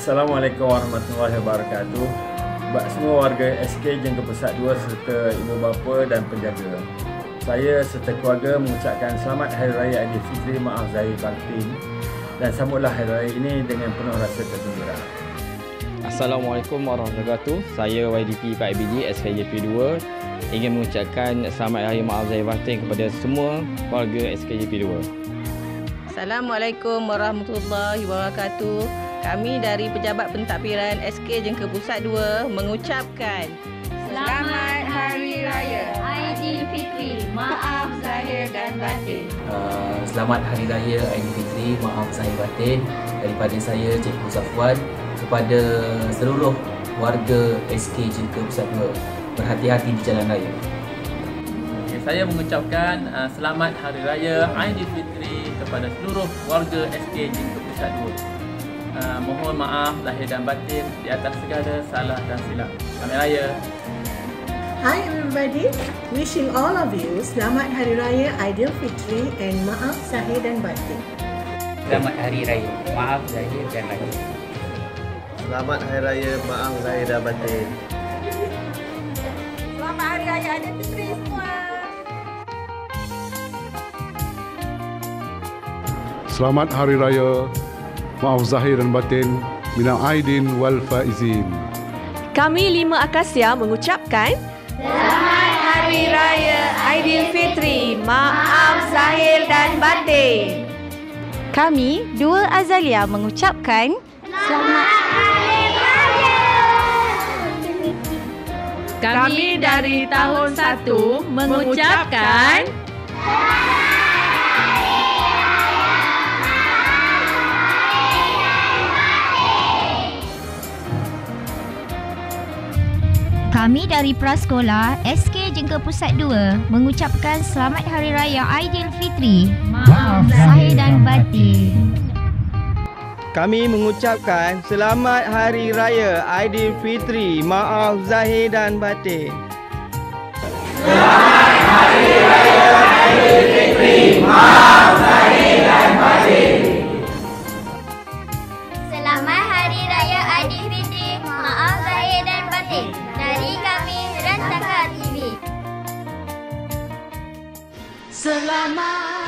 Assalamualaikum warahmatullahi wabarakatuh. Buat semua warga SK Jengka Pusat 2 serta ibu bapa dan penjaga. Saya serta keluarga mengucapkan selamat Hari Raya Aidilfitri Maaf Zahir Batin dan sambutlah Hari Raya ini dengan penuh rasa tergembira. Assalamualaikum warahmatullahi wabarakatuh. Saya YDP Pak IBG SKJP 2 ingin mengucapkan selamat Hari Maaf Zahir Batin kepada semua warga SKJP 2. Assalamualaikum warahmatullahi wabarakatuh. Kami dari Pejabat Pentadbiran SK Jengka Pusat 2 mengucapkan Selamat Hari Raya Aidilfitri. Maaf zahir dan batin. Uh, selamat Hari Raya Aidilfitri. Maaf zahir batin daripada saya Cikgu Safwan kepada seluruh warga SK Jengka Pusat 2. Berhati-hati di jalan raya. Okay, saya mengucapkan uh, selamat Hari Raya Aidilfitri kepada seluruh warga SK Jengka Pusat 2. Uh, mohon maaf lahir dan batin di atas segala salah dan silap. Selamat Raya. Hi everybody, wishing all of you Selamat Hari Raya Aidilfitri and maaf zahir dan batin. Selamat Hari Raya, maaf zahir dan batin. Selamat Hari Raya, maaf zahir dan batin. Selamat Hari Raya Aidilfitri semua. Selamat Hari Raya Maaf Zahir dan Batin Minal Aidin wal Faizin. Kami lima Akasia mengucapkan Selamat Hari Raya Aidilfitri Maaf Zahir dan Batin. Kami dua Azalia mengucapkan Selamat Hari Raya. Kami dari tahun 1 mengucapkan Kami dari Prasekolah SK Jengka Pusat 2 mengucapkan Selamat Hari Raya Aidilfitri. Maaf Zahir dan Batin. Kami mengucapkan Selamat Hari Raya Aidilfitri. Maaf Zahir dan Batin. Selamat Hari Raya Aidilfitri. Selamat